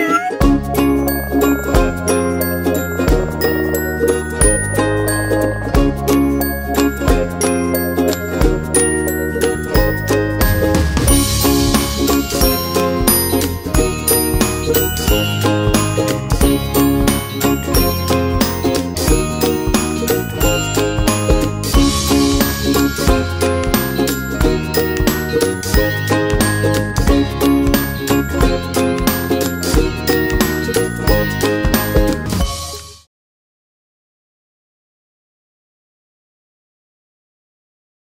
Dad!